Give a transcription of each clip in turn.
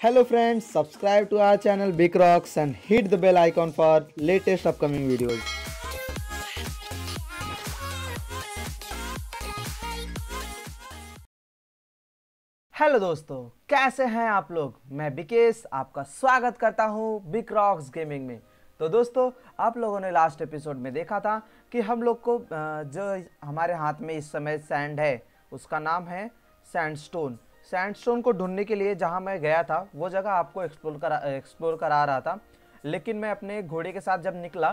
Hello friends, subscribe to our channel Big Rocks and hit the bell icon for latest upcoming videos. Hello दोस्तों कैसे हैं आप लोग? मैं बिकेश आपका स्वागत करता हूँ बिग रॉक्स गेमिंग में। तो दोस्तों आप लोगों ने लास्ट एपिसोड में देखा था कि हम लोग को जो हमारे हाथ में इस समय सैंड है उसका नाम है सैंडस्टोन सैंडस्टोन को ढूँढने के लिए जहाँ मैं गया था, वो जगह आपको एक्सप्लोर करा एक्सप्लोर करा रहा था। लेकिन मैं अपने घोड़े के साथ जब निकला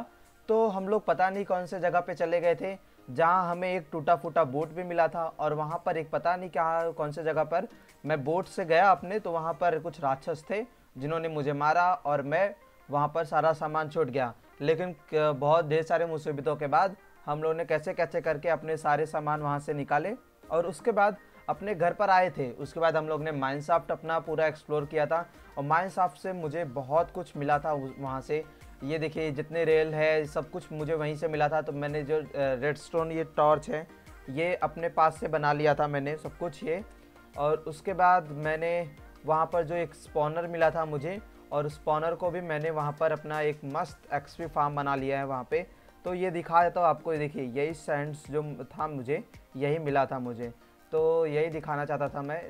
तो हम लोग पता नहीं कौन से जगह पे चले गए थे, जहाँ हमें एक टूटा फूटा बोट भी मिला था और वहाँ पर एक पता नहीं क्या, कौन से जगह पर मैं बोट से गया अपने तो वहाँ पर कुछ राक्षस थे जिन्होंने मुझे मारा और मैं वहाँ पर सारा सामान छूट गया। लेकिन बहुत ढेर सारे मुसीबतों के बाद हम लोगों ने कैसे कैसे करके अपने सारे सामान वहाँ से निकाले और उसके बाद अपने घर पर आए थे। उसके बाद हम लोग ने माइनसाफ्ट अपना पूरा एक्सप्लोर किया था और माइनसाफ्ट से मुझे बहुत कुछ मिला था वहाँ से। ये देखिए, जितने रेल है, सब कुछ मुझे वहीं से मिला था। तो मैंने जो रेड स्टोन ये टॉर्च है, ये अपने पास से बना लिया था मैंने सब कुछ ये। और उसके बाद मैंने वहाँ पर जो एक स्पॉनर मिला था मुझे, और स्पॉनर को भी मैंने वहाँ पर अपना एक मस्त एक्सपी फार्म बना लिया है वहाँ पे। तो ये दिखा देता हूँ आपको देखिए, यही सैंड्स जो था मुझे, यही मिला था मुझे। तो यही दिखाना चाहता था मैं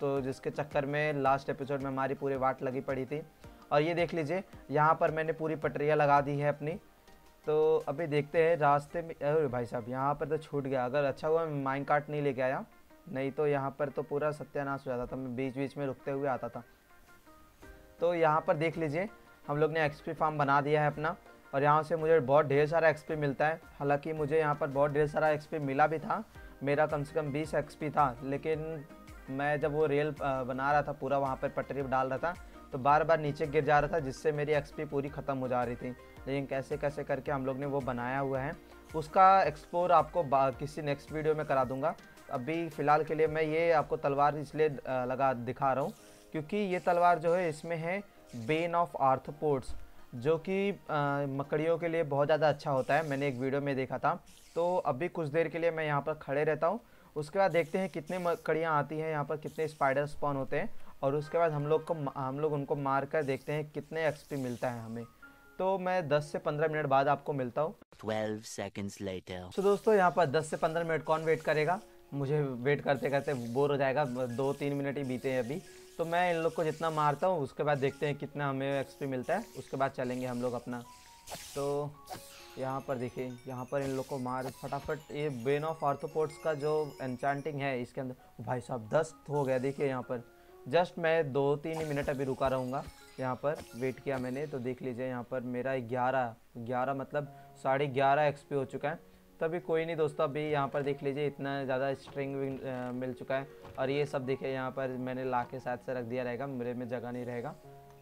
तो जिसके चक्कर में लास्ट एपिसोड में हमारी पूरी वाट लगी पड़ी थी। और ये देख लीजिए, यहाँ पर मैंने पूरी पटरियाँ लगा दी है अपनी। तो अभी देखते हैं रास्ते में, अरे भाई साहब, यहाँ पर तो छूट गया। अगर अच्छा हुआ, मैं माइन कार्ट नहीं लेके आया। नहीं तो यहाँ पर तो पूरा सत्यानाश हो जाता था। मैं बीच बीच में रुकते हुए आता था। तो यहाँ पर देख लीजिए, हम लोग ने एक्सपी फार्म बना दिया है अपना। और यहाँ से मुझे बहुत ढेर सारा एक्सपी मिलता है। हालाँकि मुझे यहाँ पर बहुत ढेर सारा एक्सपी मिला भी था। मेरा कम से कम 20 एक्सपी था, लेकिन मैं जब वो रेल बना रहा था, पूरा वहाँ पर पटरी डाल रहा था तो बार बार नीचे गिर जा रहा था, जिससे मेरी एक्सपी पूरी ख़त्म हो जा रही थी। लेकिन कैसे कैसे करके हम लोग ने वो बनाया हुआ है, उसका एक्सप्लोर आपको किसी नेक्स्ट वीडियो में करा दूँगा। अभी फ़िलहाल के लिए मैं ये आपको तलवार इसलिए लगा, दिखा रहा हूँ, क्योंकि ये तलवार जो है, इसमें है बेन ऑफ़ आर्थपोर्ट्स जो कि मकड़ियों के लिए बहुत ज़्यादा अच्छा होता है। मैंने एक वीडियो में देखा था। तो अभी कुछ देर के लिए मैं यहाँ पर खड़े रहता हूँ। उसके बाद देखते हैं कितने मकड़ियाँ आती हैं यहाँ पर कितने स्पाइडर स्पॉन होते हैं। और उसके बाद हम लोग को हम लोग उनको मार कर देखते हैं कितने एक्सपी मिलता है हमें। तो मैं 10 से 15 मिनट बाद आपको मिलता हूँ। 12 seconds later. तो दोस्तों यहाँ पर 10 से 15 मिनट कौन वेट करेगा? मुझे वेट करते करते बोर हो जाएगा। दो तीन मिनट ही बीते हैं अभी। तो मैं इन लोग को जितना मारता हूँ, उसके बाद देखते हैं कितना हमें एक्सपी मिलता है। उसके बाद चलेंगे हम लोग अपना। तो यहाँ पर देखिए, यहाँ पर इन लोग को मार, फटाफट ये बेन ऑफ़ आर्थोपोर्ट्स का जो एन्चांटिंग है, इसके अंदर। भाई साहब, दस हो गया, देखिए यहाँ पर। जस्ट मैं दो तीन मिनट अभी रुका रहूँगा। यहाँ पर वेट किया मैंने तो देख लीजिए यहाँ पर मेरा ग्यारह ग्यारह मतलब साढ़े ग्यारह एक्सपी हो चुका है। तभी कोई नहीं दोस्तों, अभी यहाँ पर देख लीजिए, इतना ज़्यादा स्ट्रिंग मिल चुका है। और ये सब देखिए, यहाँ पर मैंने ला के शायद से रख दिया रहेगा, मेरे में जगह नहीं रहेगा।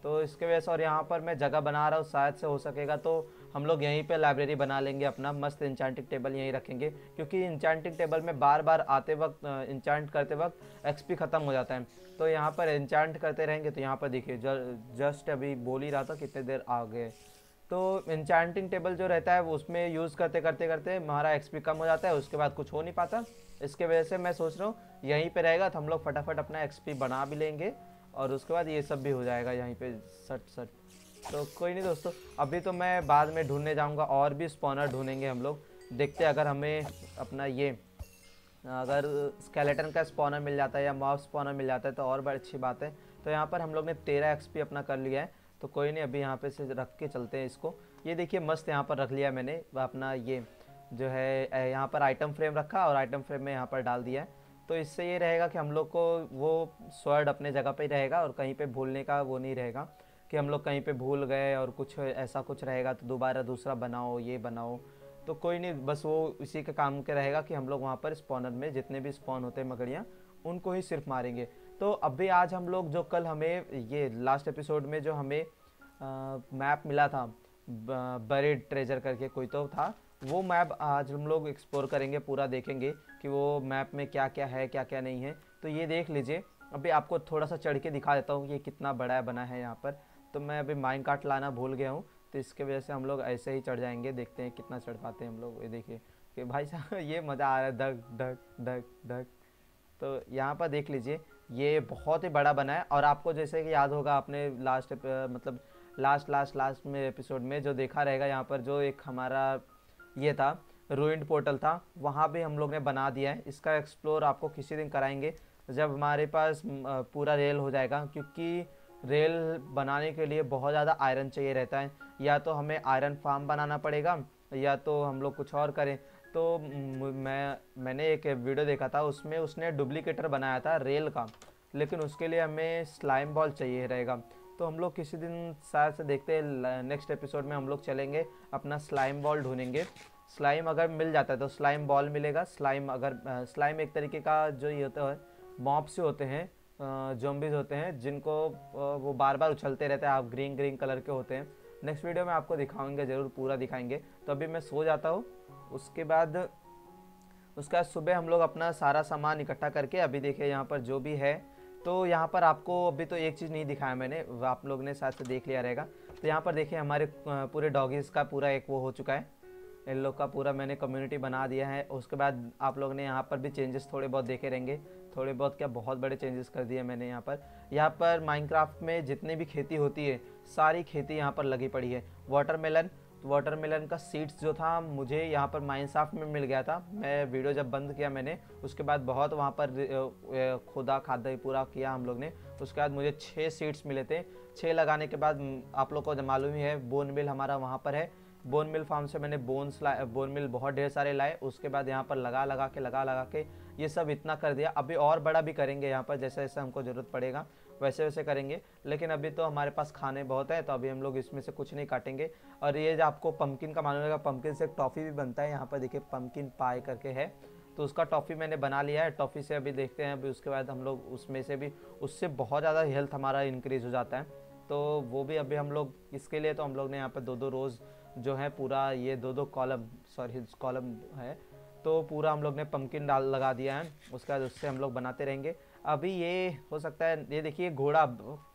तो इसके वजह से और यहाँ पर मैं जगह बना रहा हूँ, शायद से हो सकेगा तो हम लोग यहीं पे लाइब्रेरी बना लेंगे अपना, मस्त इंचांटिंग टेबल यहीं रखेंगे। क्योंकि इंचांटिंग टेबल में बार बार आते वक्त इंचांट करते वक्त एक्सपी ख़त्म हो जाता है। तो यहाँ पर इंचांट करते रहेंगे तो यहाँ पर देखिए जस्ट अभी बोल ही रहा था, कितने देर आ गए तो इंचांटिंग टेबल जो रहता है, वो उसमें यूज़ करते करते करते हमारा एक्सपी कम हो जाता है, उसके बाद कुछ हो नहीं पाता। इसके वजह से मैं सोच रहा हूँ, यहीं पे रहेगा तो हम लोग फटाफट अपना एक्सपी बना भी लेंगे और उसके बाद ये सब भी हो जाएगा यहीं पे सट सट। तो कोई नहीं दोस्तों, अभी तो मैं बाद में ढूँढने जाऊँगा, और भी स्पॉनर ढूंढेंगे हम लोग। देखते अगर हमें अपना ये, अगर स्केलेटन का स्पॉनर मिल जाता है या माउस स्पॉनर मिल जाता है तो और बड़ी अच्छी बात है। तो यहाँ पर हम लोग ने तेरह एक्सपी अपना कर लिया है। तो कोई नहीं, अभी यहाँ पे से रख के चलते हैं इसको। ये देखिए, मस्त यहाँ पर रख लिया मैंने। अपना ये जो है यहाँ पर आइटम फ्रेम रखा और आइटम फ्रेम में यहाँ पर डाल दिया है। तो इससे ये रहेगा कि हम लोग को वो स्वर्ड अपने जगह पे ही रहेगा और कहीं पे भूलने का वो नहीं रहेगा कि हम लोग कहीं पे भूल गए और कुछ ऐसा कुछ रहेगा तो दोबारा दूसरा बनाओ, ये बनाओ। तो कोई नहीं, बस वो इसी के काम के रहेगा कि हम लोग वहाँ पर स्पॉनर में जितने भी स्पॉन होते हैं मकड़ियाँ उनको ही सिर्फ़ मारेंगे। तो अभी आज हम लोग जो कल हमें ये लास्ट एपिसोड में जो हमें मैप मिला था बरेड ट्रेजर करके कोई तो था, वो मैप आज हम लोग एक्सप्लोर करेंगे, पूरा देखेंगे कि वो मैप में क्या क्या है क्या क्या नहीं है। तो ये देख लीजिए, अभी आपको थोड़ा सा चढ़ के दिखा देता हूँ कि कितना बड़ा है बना है यहाँ पर। तो मैं अभी माइन कार्ट लाना भूल गया हूँ तो इसके वजह से हम लोग ऐसे ही चढ़ जाएँगे, देखते हैं कितना चढ़ पाते हैं हम लोग। ये देखिए कि भाई साहब, ये मज़ा आ रहा है, धक धक धक धक। तो यहाँ पर देख लीजिए ये बहुत ही बड़ा बना है। और आपको जैसे कि याद होगा, आपने लास्ट मतलब लास्ट लास्ट लास्ट में एपिसोड में जो देखा रहेगा यहाँ पर, जो एक हमारा ये था रूइंड पोर्टल था, वहाँ भी हम लोग ने बना दिया है। इसका एक्सप्लोर आपको किसी दिन कराएँगे। जब हमारे पास पूरा रेल हो जाएगा, क्योंकि रेल बनाने के लिए बहुत ज़्यादा आयरन चाहिए रहता है। या तो हमें आयरन फार्म बनाना पड़ेगा, या तो हम लोग कुछ और करें। तो मैं मैंने एक वीडियो देखा था, उसमें उसने डुप्लीकेटर बनाया था रेल का, लेकिन उसके लिए हमें स्लाइम बॉल चाहिए रहेगा। तो हम लोग किसी दिन शायद से देखते हैं नेक्स्ट एपिसोड में हम लोग चलेंगे, अपना स्लाइम बॉल ढूंढेंगे। स्लाइम अगर मिल जाता है तो स्लाइम बॉल मिलेगा। स्लाइम अगर स्लाइम एक तरीके का जो ये होता है मॉप से होते हैं जोम्बिज होते हैं, जिनको वो बार बार उछलते रहते हैं, आप ग्रीन ग्रीन कलर के होते हैं। नेक्स्ट वीडियो में आपको दिखाएँगे ज़रूर पूरा दिखाएँगे। तो अभी मैं सो जाता हूँ। उसके बाद उसके सुबह हम लोग अपना सारा सामान इकट्ठा करके अभी देखिए यहाँ पर जो भी है तो यहाँ पर आपको अभी तो एक चीज़ नहीं दिखाया मैंने आप लोग ने साथ से देख लिया रहेगा। तो यहाँ पर देखिए हमारे पूरे डॉगीज़ का पूरा एक वो हो चुका है। इन लोग का पूरा मैंने कम्युनिटी बना दिया है। उसके बाद आप लोग ने यहाँ पर भी चेंजेस थोड़े बहुत देखे रहेंगे। थोड़े बहुत क्या बहुत बड़े चेंजेस कर दिए मैंने यहाँ पर। यहाँ पर माइनक्राफ्ट में जितनी भी खेती होती है, सारी खेती यहाँ पर लगी पड़ी है। वाटरमेलन वाटरमेलन का सीड्स जो था, मुझे यहाँ पर माइनसाफ्ट में मिल गया था। मैं वीडियो जब बंद किया मैंने, उसके बाद बहुत वहाँ पर खुदा खादा पूरा किया हम लोग ने। उसके बाद मुझे छः सीड्स मिले थे। छः लगाने के बाद आप लोग को मालूम ही है बोन मिल हमारा वहाँ पर है। बोन मिल फार्म से मैंने बोन्स लाए बोन मिल बहुत ढेर सारे लाए। उसके बाद यहाँ पर लगा लगा के, लगा लगा के ये सब इतना कर दिया। अभी और बड़ा भी करेंगे यहाँ पर जैसे जैसे हमको ज़रूरत पड़ेगा। वैसे वैसे करेंगे। लेकिन अभी तो हमारे पास खाने बहुत है तो अभी हम लोग इसमें से कुछ नहीं काटेंगे। और ये जो आपको पम्पकिन का मालूम रहेगा पम्पकिन से एक टॉफ़ी भी बनता है। यहाँ पर देखिए पम्पकिन पाए करके है। तो उसका टॉफ़ी मैंने बना लिया है। टॉफ़ी से अभी देखते हैं, अभी उसके बाद हम लोग उसमें से भी, उससे बहुत ज़्यादा हेल्थ हमारा इंक्रीज़ हो जाता है। तो वो भी अभी हम लोग, इसके लिए तो हम लोग ने यहाँ पर दो दो रोज़ जो है पूरा ये दो दो कॉलम सॉरी कॉलम है। तो पूरा हम लोग ने पम्पकिन डाल, लगा दिया है। उसके बाद उससे हम लोग बनाते रहेंगे। अभी ये हो सकता है, ये देखिए घोड़ा,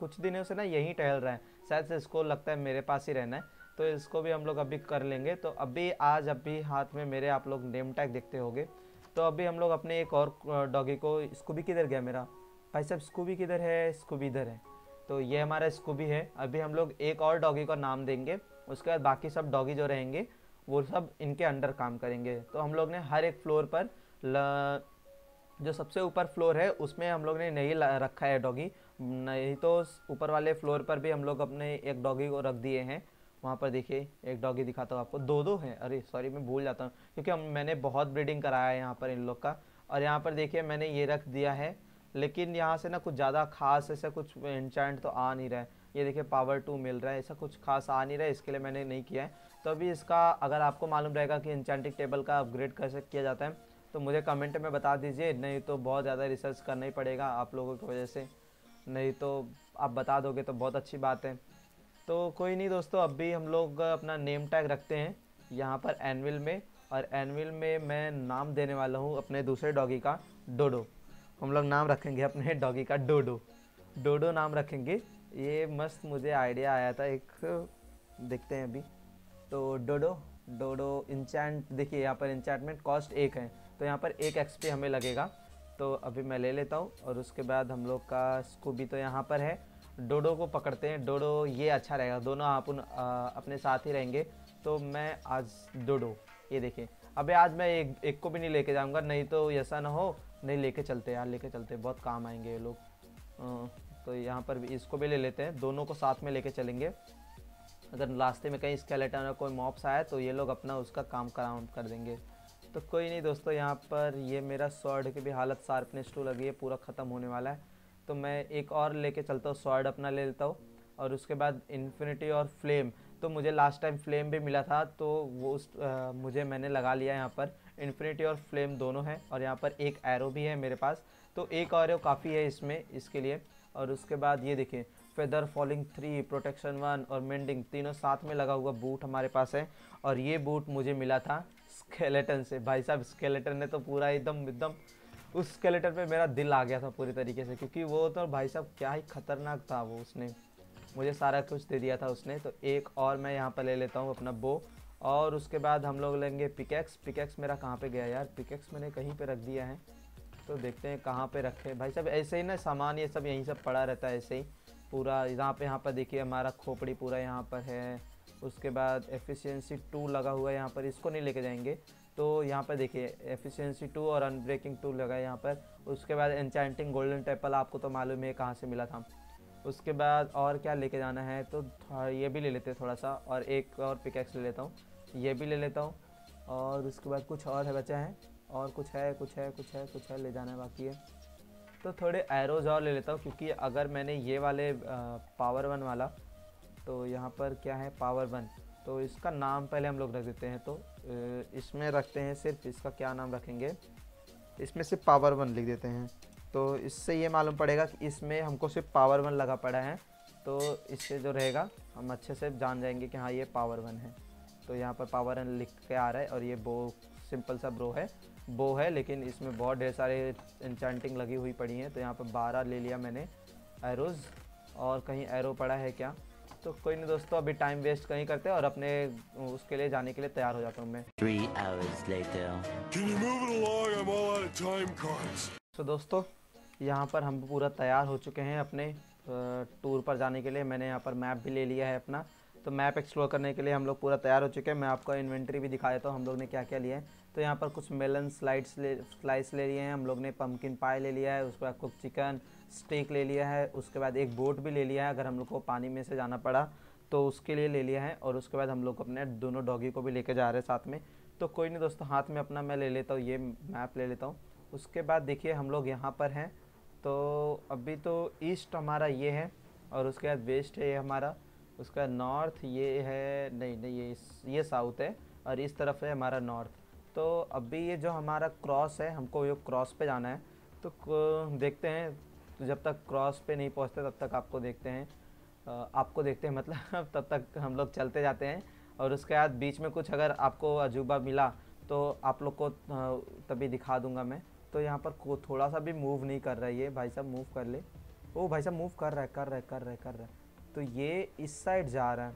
कुछ दिनों से ना यहीं टहल रहा है। शायद से इसको लगता है मेरे पास ही रहना है। तो इसको भी हम लोग अभी कर लेंगे। तो अभी, आज अभी हाथ में मेरे आप लोग नेम टैग देखते होंगे। तो अभी हम लोग अपने एक और डॉगी को, स्कूबी किधर गया मेरा? भाई साहब, स्कूबी किधर है? स्कूबी इधर है। तो ये हमारा स्कूबी है। अभी हम लोग एक और डॉगी का नाम देंगे। उसके बाद बाकी सब डॉगी जो रहेंगे, वो सब इनके अंडर काम करेंगे। तो हम लोग ने हर एक फ्लोर पर. जो सबसे ऊपर फ्लोर है, उसमें हम लोग ने नहीं रखा है डॉगी। नहीं तो ऊपर वाले फ्लोर पर भी हम लोग अपने एक डॉगी को रख दिए हैं। वहाँ पर देखिए, एक डॉगी दिखाता हूँ आपको। दो दो हैं। अरे, सॉरी, मैं भूल जाता हूँ, क्योंकि हम, मैंने बहुत ब्रीडिंग कराया है यहाँ पर इन लोग का। और यहाँ पर देखिए, मैंने ये रख दिया है, लेकिन यहाँ से ना कुछ ज़्यादा खास ऐसा कुछ इंचेंट तो आ नहीं रहा है। ये देखिए, पावर टू मिल रहा है, ऐसा कुछ खास आ नहीं रहा है, इसके लिए मैंने नहीं किया है। तो अभी इसका, अगर आपको मालूम रहेगा कि इंचेंटिक टेबल का अपग्रेड कैसे किया जाता है तो मुझे कमेंट में बता दीजिए, नहीं तो बहुत ज़्यादा रिसर्च करना ही पड़ेगा आप लोगों की वजह से। नहीं तो आप बता दोगे तो बहुत अच्छी बात है। तो कोई नहीं दोस्तों अभी हम लोग अपना नेम टैग रखते हैं यहाँ पर एनविल में और एनविल में मैं नाम देने वाला हूँ अपने दूसरे डॉगी का डोडो हम लोग नाम रखेंगे अपने डॉगी का डोडो डोडो नाम रखेंगे। ये मस्त मुझे आइडिया आया था एक, देखते हैं अभी। तो डोडो डोडो इंचैंट देखिए यहाँ पर इंचैंटमेंट कॉस्ट एक है। तो यहाँ पर एक एक्सपी हमें लगेगा। तो अभी मैं ले लेता हूँ और उसके बाद हम लोग का स्कूबी तो यहाँ पर है। डोडो को पकड़ते हैं। डोडो ये अच्छा रहेगा। दोनों आप उन अपने साथ ही रहेंगे। तो मैं आज डोडो ये देखिए। अबे आज मैं एक एक को भी नहीं लेके जाऊँगा। नहीं तो ऐसा ना हो, नहीं लेके चलते यार, लेके चलते। बहुत काम आएँगे ये लोग। तो यहाँ पर भी इसको भी ले लेते हैं। दोनों को साथ में लेके चलेंगे। अगर रास्ते में कहीं स्केलेटन या कोई मॉप्स आया तो ये लोग अपना उसका काम कराउंड कर देंगे। तो कोई नहीं दोस्तों यहाँ पर ये मेरा स्वॉर्ड की भी हालत शार्पनेस टू लगी है पूरा ख़त्म होने वाला है। तो मैं एक और लेके चलता हूँ स्वॉर्ड अपना ले लेता हूँ। और उसके बाद इन्फिनिटी और फ्लेम तो मुझे लास्ट टाइम फ्लेम भी मिला था तो वो उस आ, मुझे मैंने लगा लिया यहाँ पर। इन्फिनिटी और फ्लेम दोनों हैं और यहाँ पर एक एरो भी है मेरे पास। तो एक एरो काफ़ी है इसमें इसके लिए। और उसके बाद ये देखिए feather falling three protection one और मेंडिंग तीनों साथ में लगा हुआ बूट हमारे पास है। और ये बूट मुझे मिला था स्केलेटन से। भाई साहब स्केलेटन ने तो पूरा एकदम एकदम, उस स्केलेटन पे मेरा दिल आ गया था पूरी तरीके से, क्योंकि वो तो भाई साहब क्या ही खतरनाक था वो उसने। मुझे सारा कुछ दे दिया था उसने तो एक और मैं यहाँ पर ले लेता हूँ अपना बो और उसके बाद हम लोग लेंगे पिकेक्स पिकेक्स मेरा कहाँ पे गया यार? पिकेक्स मैंने कहीं पे रख दिया है। तो देखते हैं कहाँ पे रखे भाई साहब, ऐसे ही ना सामान, ये सब यहीं सब पड़ा रहता है ऐसे ही। पूरा यहाँ पे, यहाँ पर देखिए हमारा खोपड़ी पूरा यहाँ पर है। उसके बाद एफिशिएंसी टू लगा हुआ है यहाँ पर, इसको नहीं लेके जाएँगे। तो यहाँ पर देखिए एफिशिएंसी टू और अनब्रेकिंग टू लगा है यहाँ पर। उसके बाद एनचांटिंग गोल्डन टेपल आपको तो मालूम है कहाँ से मिला था। उसके बाद और क्या लेके जाना है तो ये भी ले लेते हैं थोड़ा सा, और एक और पिकेक्स ले लेता हूँ। ये भी ले लेता हूँ, और उसके बाद कुछ और है बचा है। और कुछ है कुछ है कुछ है कुछ है, ले जाना है बाकी है। तो थोड़े एरोज और ले लेता हूँ, क्योंकि अगर मैंने ये वाले पावर वन वाला तो यहाँ पर क्या है? पावर वन तो इसका नाम पहले हम लोग रख देते हैं। तो इसमें रखते हैं सिर्फ़, इसका क्या नाम रखेंगे? इसमें सिर्फ़ पावर वन लिख देते हैं। तो इससे ये मालूम पड़ेगा कि इसमें हमको सिर्फ़ पावर वन लगा पड़ा है। तो इससे जो रहेगा, हम अच्छे से जान जाएँगे कि हाँ ये पावर वन है। तो यहाँ पर पावर वन लिख के आ रहा है और ये बो सिंपल सा ब्रो है। बो है, लेकिन इसमें बहुत ढेर सारे इंचांटिंग लगी हुई पड़ी हैं। तो यहाँ पर बारह ले लिया मैंने। एरोज़ और कहीं एरो पड़ा है क्या? तो कोई नहीं दोस्तों अभी टाइम वेस्ट कहीं करते और अपने उसके लिए जाने के लिए तैयार हो जाता हूँ मैं। तो दोस्तों यहाँ पर हम पूरा तैयार हो चुके हैं अपने टूर पर जाने के लिए। मैंने यहाँ पर मैप भी ले लिया है अपना। तो मैप एक्सप्लोर करने के लिए हम लोग पूरा तैयार हो चुके हैं। मैं आपको इन्वेंट्री भी दिखा देता हूँ हम लोग ने क्या क्या लिया है। तो यहाँ पर कुछ मेलन स्लाइड्स ले स्लाइस ले लिए हैं। हम लोग ने पम्पकिन पाई ले लिया है उसके बाद कुछ चिकन स्टेक ले लिया है, उसके बाद एक बोट भी ले लिया है, अगर हम लोग को पानी में से जाना पड़ा तो उसके लिए ले लिया है, और उसके बाद हम लोग अपने दोनों डॉगी को भी लेके जा रहे हैं साथ में। तो कोई नहीं दोस्तों, हाथ में अपना मैं ले लेता हूँ, ये मैप ले लेता हूँ। उसके बाद देखिए, हम लोग यहाँ पर हैं तो अभी तो ईस्ट हमारा ये है, और उसके बाद वेस्ट है ये हमारा, उसका नॉर्थ ये है, नहीं नहीं, ये ये साउथ है, और इस तरफ़ है हमारा नॉर्थ। तो अभी ये जो हमारा क्रॉस है, हमको ये क्रॉस पे जाना है तो देखते हैं तो जब तक क्रॉस पे नहीं पहुँचते, तब तक आपको देखते हैं। आपको देखते हैं मतलब तब तक हम लोग चलते जाते हैं। और उसके बाद बीच में कुछ अगर आपको अजूबा मिला तो आप लोग को तभी दिखा दूँगा मैं। तो यहाँ पर को थोड़ा सा भी मूव नहीं कर रहा है भाई साहब मूव कर ले। ओ, भाई साहब मूव कर रहा है, कर रहा है, कर रहा है, कर रहा है। तो ये इस साइड जा रहा है।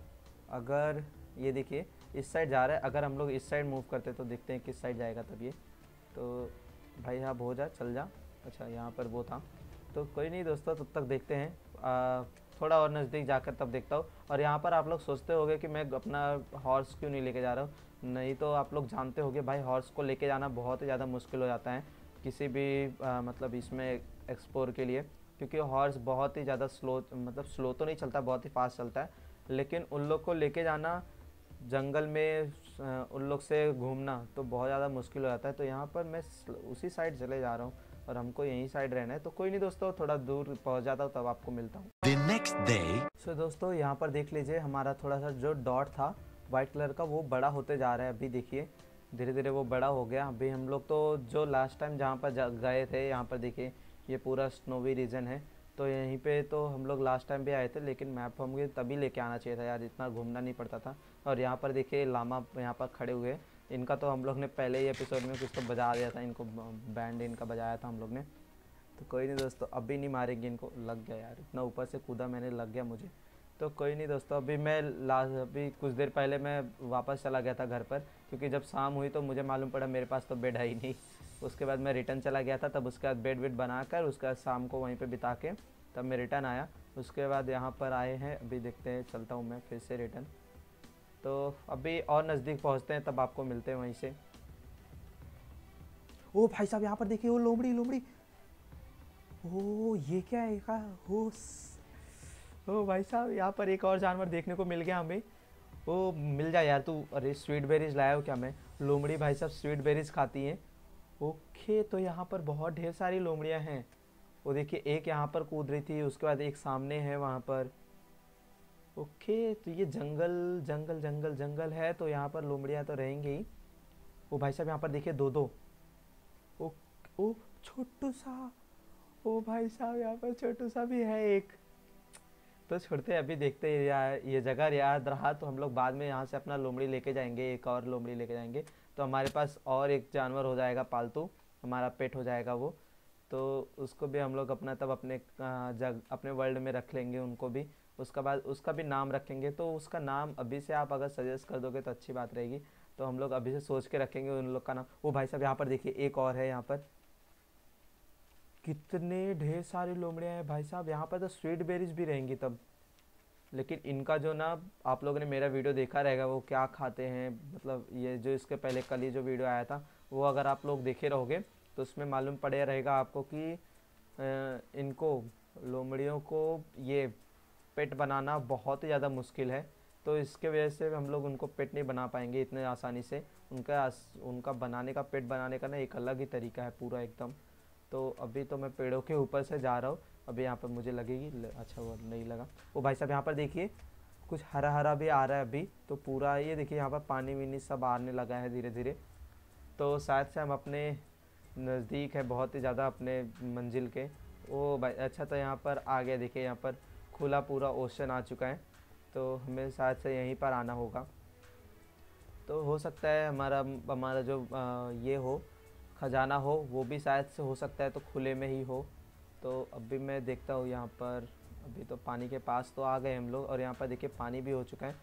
अगर, ये देखिए, इस साइड जा रहा है। अगर हम लोग इस साइड मूव करते तो देखते हैं किस साइड जाएगा तब ये। तो भाई हाँ हो जा, चल जा। अच्छा यहाँ पर वो था। तो कोई नहीं दोस्तों तब तक देखते हैं। आ, थोड़ा और नज़दीक जाकर तब देखता हूँ। और यहाँ पर आप लोग सोचते होंगे कि मैं अपना हॉर्स क्यों नहीं लेके जा रहा हूँ? नहीं तो आप लोग जानते होंगे भाई हॉर्स को लेके जाना बहुत ही ज़्यादा मुश्किल हो जाता है किसी भी आ, मतलब इसमें एक्सप्लोर के लिए। क्योंकि हॉर्स बहुत ही ज़्यादा स्लो मतलब स्लो तो नहीं चलता बहुत ही फास्ट चलता है। लेकिन उन लोग को लेके जाना जंगल में उन लोग से घूमना तो बहुत ज़्यादा मुश्किल हो जाता है। तो यहाँ पर मैं उसी साइड चले जा रहा हूँ। और हमको यहीं साइड रहना है। तो कोई नहीं दोस्तों थोड़ा दूर पहुँच जाता हूँ तब आपको मिलता हूँ। नेक्स्ट डे सो दोस्तों यहाँ पर देख लीजिए हमारा थोड़ा सा जो डॉट था वाइट कलर का वो बड़ा होते जा रहा है अभी देखिए। धीरे धीरे वो बड़ा हो गया। अभी हम लोग तो जो लास्ट टाइम जहाँ पर गए थे यहाँ पर देखिए ये पूरा स्नोवी रीजन है। तो यहीं पे तो हम लोग लास्ट टाइम भी आए थे लेकिन मैप हमें तभी लेके आना चाहिए था यार इतना घूमना नहीं पड़ता था। और यहाँ पर देखिए लामा यहाँ पर खड़े हुए इनका तो हम लोग ने पहले ही एपिसोड में कुछ तो बजा दिया था, इनको बैंड इनका बजाया था हम लोग ने। तो कोई नहीं दोस्तों, अभी नहीं मारेंगे इनको, लग गया यार, इतना ऊपर से कूदा मैंने, लग गया मुझे। तो कोई नहीं दोस्तों, अभी मैं लास्ट अभी कुछ देर पहले मैं वापस चला गया था घर पर, क्योंकि जब शाम हुई तो मुझे मालूम पड़ा मेरे पास तो बेड है ही नहीं। उसके बाद मैं रिटर्न चला गया था, तब उसके बाद बेड वेड बनाकर, उसके बाद शाम को वहीं पे बिता के, तब मैं रिटर्न आया। उसके बाद यहाँ पर आए हैं, अभी देखते हैं, चलता हूँ मैं फिर से रिटर्न तो अभी और नज़दीक पहुँचते हैं तब आपको मिलते हैं वहीं से। ओ भाई साहब यहाँ पर देखिए वो लोमड़ी लोमड़ी। ओ ये क्या है? का हो ओ भाई साहब यहाँ पर एक और जानवर देखने को मिल गया हमें। ओ मिल जाए यार तू। अरे स्वीट बेरीज लाया हो क्या मैं? लोमड़ी भाई साहब स्वीट बेरीज खाती हैं। ओके तो यहाँ पर बहुत ढेर सारी लोमड़ियाँ हैं। वो देखिए एक यहाँ पर कूद रही थी उसके बाद एक सामने है वहाँ पर। ओके तो ये जंगल जंगल जंगल जंगल है तो यहाँ पर लोमड़ियाँ तो रहेंगी ही। वो भाई साहब, यहाँ पर देखिए दो दो ओ ओ, छोटू सा। ओ भाई साहब, यहाँ पर छोटू सा भी है एक। तो छोड़ते अभी देखते हैं, ये जगह याद रहा तो हम लोग बाद में यहाँ से अपना लोमड़ी लेके जाएँगे, एक और लोमड़ी लेके जाएँगे। तो हमारे पास और एक जानवर हो जाएगा पालतू, हमारा पेट हो जाएगा वो। तो उसको भी हम लोग अपना तब अपने जग, अपने वर्ल्ड में रख लेंगे उनको भी। उसका बाद, उसका भी नाम रखेंगे तो उसका नाम अभी से आप अगर सजेस्ट कर दोगे तो अच्छी बात रहेगी। तो हम लोग अभी से सोच के रखेंगे उन लोग का नाम। वो भाई साहब, यहाँ पर देखिए, एक और है यहाँ पर। कितने ढेर सारी लोमड़ियाँ हैं भाई साहब, यहाँ पर तो स्वीट बेरीज भी रहेंगी तब। लेकिन इनका जो ना, आप लोगों ने मेरा वीडियो देखा रहेगा, वो क्या खाते हैं मतलब ये जो इसके पहले कल ही जो वीडियो आया था, वो अगर आप लोग देखे रहोगे तो उसमें मालूम पड़े रहेगा आपको कि इनको, लोमड़ियों को ये पेट बनाना बहुत ही ज़्यादा मुश्किल है। तो इसके वजह से हम लोग उनको पेट नहीं बना पाएँगे इतने आसानी से। उनका उनका बनाने का, पेट बनाने का ना एक अलग ही तरीका है पूरा एकदम। तो अभी तो मैं पेड़ों के ऊपर से जा रहा हूँ। अभी यहाँ पर मुझे लगेगी अच्छा वो नहीं लगा। वो भाई साहब, यहाँ पर देखिए, कुछ हरा हरा भी आ रहा है अभी। तो पूरा ये देखिए, यहाँ पर पानी वीनी सब आने लगा है धीरे धीरे तो शायद से हम अपने नज़दीक है, बहुत ही ज़्यादा अपने मंजिल के। ओ भाई अच्छा तो यहाँ पर आ गया, देखिए यहाँ पर। खुला पूरा ओशन आ चुका है तो हमें शायद से यहीं पर आना होगा। तो हो सकता है हमारा हमारा जो अ, ये हो खजाना हो वो भी शायद से हो सकता है तो खुले में ही हो। तो अभी मैं देखता हूँ यहाँ पर अभी तो पानी के पास तो आ गए हम लोग और यहाँ पर देखिए पानी भी हो चुका है।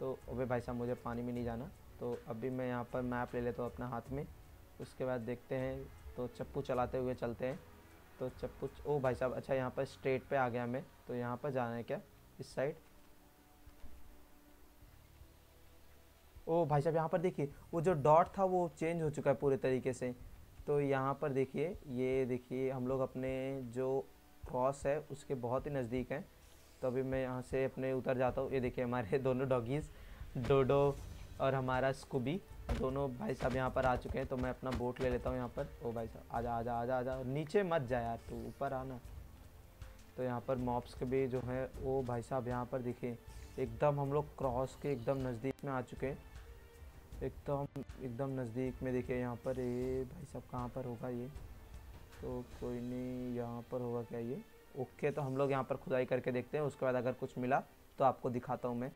तो अबे भाई साहब मुझे पानी में नहीं जाना। तो अभी मैं यहाँ पर मैप ले लेता हूँ अपना हाथ में उसके बाद देखते हैं तो चप्पू चलाते हुए चलते हैं। तो चप्पू ओ भाई साहब अच्छा यहाँ पर स्ट्रेट पे आ गया मैं तो यहाँ पर जाना है क्या? इस साइड ओ भाई साहब, यहाँ पर देखिए, वो जो डॉट था वो चेंज हो चुका है पूरे तरीके से। तो यहाँ पर देखिए, ये देखिए, हम लोग अपने जो क्रॉस है, उसके बहुत ही नज़दीक हैं। तो अभी मैं यहाँ से अपने उतर जाता हूँ। ये देखिए हमारे दोनों डॉगीज़ डोडो और हमारा स्कूबी दोनों भाई साहब यहाँ पर आ चुके हैं तो मैं अपना बोट ले लेता हूँ यहाँ पर। ओ भाई साहब, आजा आजा आजा आजा। नीचे मत जा यार, तू ऊपर आना। तो यहाँ पर मॉप्स के भी जो है वो भाई साहब यहाँ पर देखिए, एकदम हम लोग क्रॉस के एकदम नज़दीक में आ चुके हैं। एकदम एकदम नज़दीक में देखिए यहाँ पर ये भाई साहब कहाँ पर होगा ये? तो कोई नहीं, यहाँ पर होगा क्या ये? ओके तो हम लोग यहाँ पर खुदाई करके देखते हैं, उसके बाद अगर कुछ मिला तो आपको दिखाता हूँ मैं।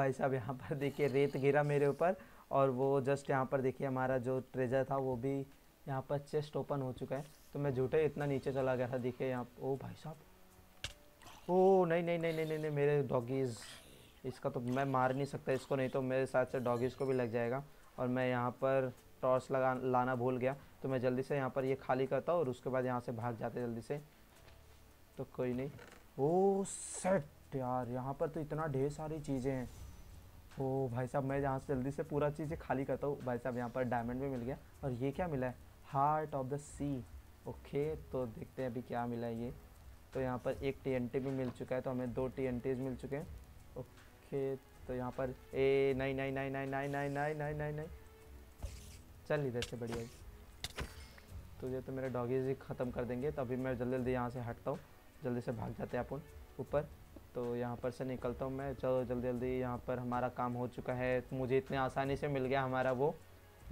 भाई साहब यहाँ पर देखिए रेत गिरा मेरे ऊपर और वो जस्ट यहाँ पर देखिए हमारा जो ट्रेजर था वो भी यहाँ पर चेस्ट ओपन हो चुका है। तो मैं झूठे इतना नीचे चला गया था देखिए यहाँ ओ भाई साहब। ओ नहीं नहीं नहीं नहीं नहीं, नहीं मेरे डॉगीज़ इसका तो मैं मार नहीं सकता इसको नहीं तो मेरे साथ से डॉगीज़ को भी लग जाएगा। और मैं यहाँ पर टॉर्च लगा लाना भूल गया। तो मैं जल्दी से यहाँ पर ये खाली करता हूँ और उसके बाद यहाँ से भाग जाते जल्दी से। तो कोई नहीं। ओ सेट यार यहाँ पर तो इतना ढेर सारी चीज़ें हैं। ओ भाई साहब, मैं यहाँ से जल्दी से पूरा चीज़ें खाली करता हूँ। भाई साहब, यहाँ पर डायमंड भी मिल गया और ये क्या मिला है? Heart of the sea okay तो देखते हैं अभी क्या मिला है ये। तो यहाँ पर एक टीएनटी भी मिल चुका है तो हमें दो टी मिल चुके हैं। ओके तो यहाँ पर ए, नहीं नहीं नहीं नहीं नहीं नहीं नहीं नहीं नहीं नहीं। चल इधर से बढ़िया तुझे तो मेरे डॉगीज ही ख़त्म कर देंगे तो अभी मैं जल्दी जल्दी यहाँ से हटता हूँ। जल्दी से भाग जाते हैं अपन ऊपर। तो यहाँ पर से निकलता हूँ मैं। चलो जल्दी जल्दी यहाँ पर हमारा काम हो चुका है। मुझे इतने आसानी से मिल गया हमारा वो।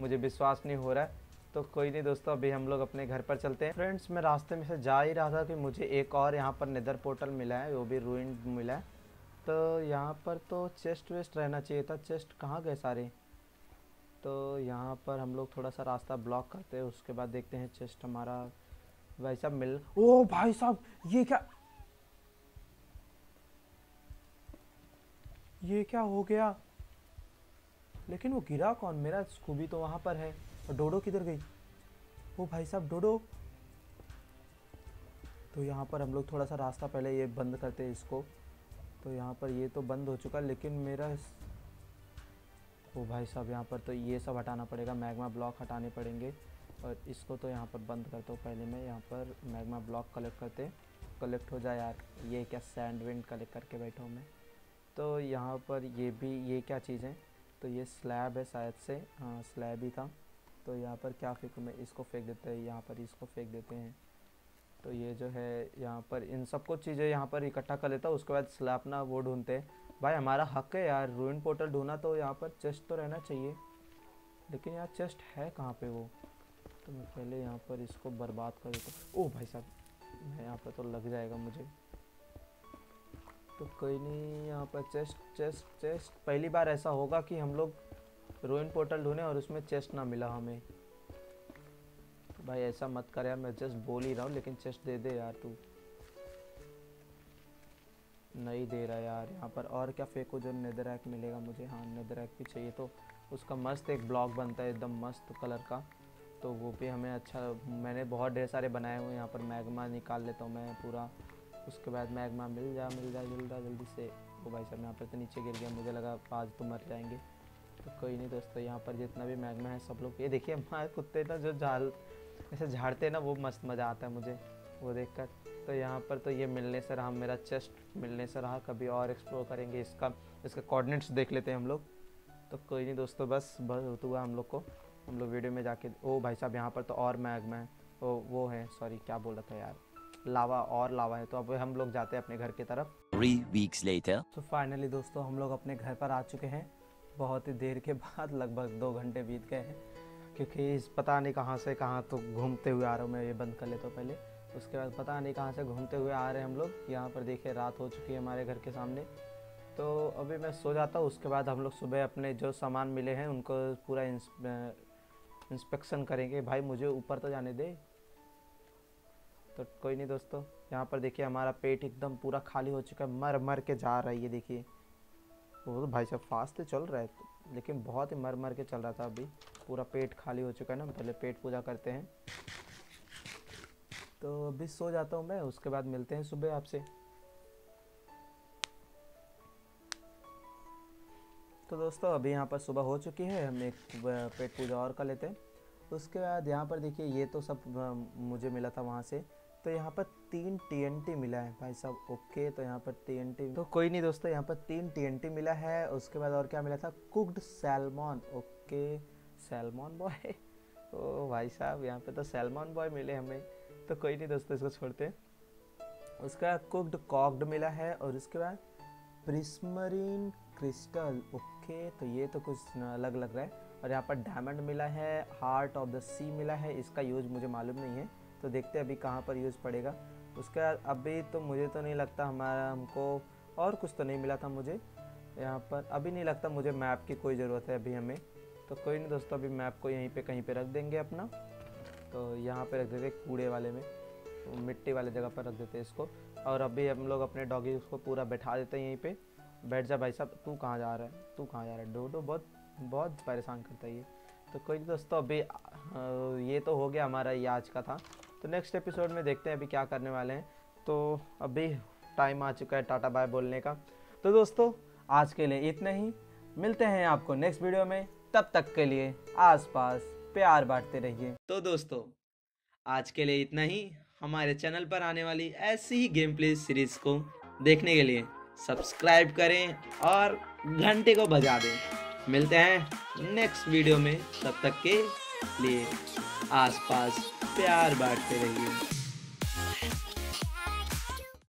मुझे विश्वास नहीं हो रहा है। तो कोई नहीं दोस्तों, अभी हम लोग अपने घर पर चलते हैं। फ्रेंड्स मैं रास्ते में से जा ही रहा था कि मुझे एक और यहाँ पर नेदर पोर्टल मिला है। वो भी रूइंड मिला है। तो यहाँ पर तो चेस्ट वेस्ट रहना चाहिए था। चेस्ट कहाँ गए सारे? तो यहाँ पर हम लोग थोड़ा सा रास्ता ब्लॉक करते हैं। उसके बाद देखते हैं चेस्ट हमारा। भाई साहब मिल ओ भाई साहब, ये क्या ये क्या हो गया? लेकिन वो गिरा कौन? मेरा स्कूबी तो वहाँ पर है। और डोडो किधर गई? वो भाई साहब, डोडो। तो यहाँ पर हम लोग थोड़ा सा रास्ता पहले ये बंद करते हैं इसको। तो यहाँ पर ये तो बंद हो चुका, लेकिन मेरा. ओ भाई साहब, यहाँ पर तो ये सब हटाना पड़ेगा। मैग्मा ब्लॉक हटाने पड़ेंगे। और इसको तो यहाँ पर बंद करता हूँ पहले मैं। यहाँ पर मैग्मा ब्लॉक कलेक्ट करते कलेक्ट हो जाए यार। ये क्या सैंड विंड कलेक्ट करके बैठा हूँ मैं। तो यहाँ पर ये भी, ये क्या चीज़ है? तो ये स्लैब है शायद से। हाँ स्लैब ही था। तो यहाँ पर क्या फेंकूँ, मैं इसको फेंक देते हैं, यहाँ पर इसको फेंक देते हैं। तो ये जो है, यहाँ पर इन सब सबको चीज़ें यहाँ पर इकट्ठा कर लेता उसके बाद स्लैब ना वो ढूंढते भाई, हमारा हक है यार रूइन पोर्टल ढूंढना तो यहाँ पर चेस्ट तो रहना चाहिए। लेकिन यार चेस्ट है कहाँ पे वो? तो मैं पहले यहाँ पर इसको बर्बाद कर देता ओ भाई साहब, मैं यहाँ पर तो लग जाएगा मुझे। तो कोई नहीं, यहाँ पर चेस्ट चेस्ट चेस्ट पहली बार ऐसा होगा कि हम लोग रोइन पोर्टल ढूंढे और उसमें चेस्ट ना मिला हमें। भाई ऐसा मत कर यार, मैं जस्ट बोल ही रहा हूँ, लेकिन चेस्ट दे दे यार तू। नहीं दे रहा यार, यहाँ पर और क्या फेंको जो नेदरैक मिलेगा मुझे? हाँ नेदरैक भी चाहिए तो उसका मस्त एक ब्लॉक बनता है, एकदम मस्त कलर का। तो वो भी हमें अच्छा मैंने बहुत ढेर सारे बनाए हुए यहाँ पर मैगमा निकाल लेता हूँ मैं पूरा। उसके बाद मैगमा मिल जा मिल जा मिल जा जल्दी से। वो भाई साहब, यहाँ पर तो नीचे गिर गया, मुझे लगा आज तो मर जाएँगे। तो कोई नहीं दोस्तों, यहाँ पर जितना भी मैगमा है सब लोग, ये देखिए हमारे कुत्ते ना जो झाल, ऐसे झाड़ते हैं ना, वो मस्त मज़ा आता है मुझे, वो देख कर तो यहाँ पर तो ये मिलने से रहा मेरा चेस्ट मिलने से रहा, कभी और एक्सप्लोर करेंगे इसका इसका कोऑर्डिनेट्स देख लेते हैं हम लोग। तो कोई नहीं दोस्तों, बस बस हुआ हम लोग को, हम लोग वीडियो में जाके, ओ भाई साहब, यहाँ पर तो और मैगमा है, ओ, वो है सॉरी क्या बोला था यार? लावा और लावा है तो अब हम लोग जाते हैं अपने घर की तरफ़। Three weeks later. तो फाइनली दोस्तों हम लोग अपने घर पर आ चुके हैं। बहुत ही देर के बाद लगभग दो घंटे बीत गए हैं क्योंकि इस पता नहीं कहाँ से कहाँ तो घूमते हुए आ रहा हूँ मैं ये बंद कर लेता हूँ पहले। उसके बाद पता नहीं कहाँ से घूमते हुए आ रहे हैं हम लोग। यहाँ पर देखिए रात हो चुकी है हमारे घर के सामने। तो अभी मैं सो जाता हूँ उसके बाद हम लोग सुबह अपने जो सामान मिले हैं उनको पूरा इंस्पेक्शन करेंगे। भाई मुझे ऊपर तो जाने दे तो कोई नहीं दोस्तों, यहाँ पर देखिए हमारा पेट एकदम पूरा खाली हो चुका है, मर मर के जा रहा है देखिए। वो तो भाई साहब फास्ट तो चल रहा है, लेकिन बहुत ही मर मर के चल रहा था अभी। पूरा पेट खाली हो चुका है ना, पहले पेट पूजा करते हैं। तो अभी सो जाता हूँ मैं, उसके बाद मिलते हैं सुबह आपसे। तो दोस्तों, अभी यहाँ पर सुबह हो चुकी है, हम एक पेट पूजा और कर लेते हैं। उसके बाद यहाँ पर देखिए, ये तो सब मुझे मिला था वहाँ से। तो यहाँ पर तीन टीएनटी मिला है भाई साहब ओके तो यहाँ पर टीएनटी तो कोई नहीं दोस्तों, यहाँ पर तीन टीएनटी मिला है, उसके बाद और क्या मिला था? Cooked salmon okay salmon boy ओ भाई साहब, यहाँ पे तो सैलमॉन बॉय मिले हमें तो कोई नहीं दोस्तों, इसको छोड़ते उसका कुकड कॉक्ड मिला है, और उसके बाद प्रिस्मरीन क्रिस्टल ओके तो ये तो कुछ अलग लग रहा है। और यहाँ पर डायमंड मिला है हार्ट ऑफ़ द सी मिला है, इसका यूज़ मुझे मालूम नहीं है। तो देखते हैं अभी कहाँ पर यूज़ पड़ेगा। उसके बाद अभी तो मुझे तो नहीं लगता हमारा हमको और कुछ तो नहीं मिला था मुझे। यहाँ पर अभी नहीं लगता मुझे मैप की कोई ज़रूरत है अभी हमें। तो कोई नहीं दोस्तों, अभी मैप को यहीं पे कहीं पे रख देंगे अपना। तो यहाँ पे रख देते कूड़े वाले में। तो मिट्टी वाले जगह पर रख देते इसको। और अभी हम लोग अपने डॉगी उसको पूरा बैठा देते हैं यहीं पे। बैठ जा भाई साहब, तू कहाँ जा रहा है? तू कहाँ जा रहा है? डोडो, बहुत बहुत परेशान करता है ये। तो कोई नहीं दोस्तों, अभी ये तो हो गया हमारा, ये आज का था। तो नेक्स्ट एपिसोड में देखते हैं अभी क्या करने वाले हैं। तो अभी टाइम आ चुका है टाटा बाय बोलने का। तो दोस्तों, आज के लिए इतना ही। मिलते हैं आपको नेक्स्ट वीडियो में। तब तक के लिए आसपास प्यार बांटते रहिए। तो दोस्तों, आज के लिए इतना ही। हमारे चैनल पर आने वाली ऐसी ही गेम प्ले सीरीज़ को देखने के लिए सब्सक्राइब करें और घंटे को बजा दें। मिलते हैं नेक्स्ट वीडियो में। तब तक के लिए। आसपास प्यार बांटते रहिए।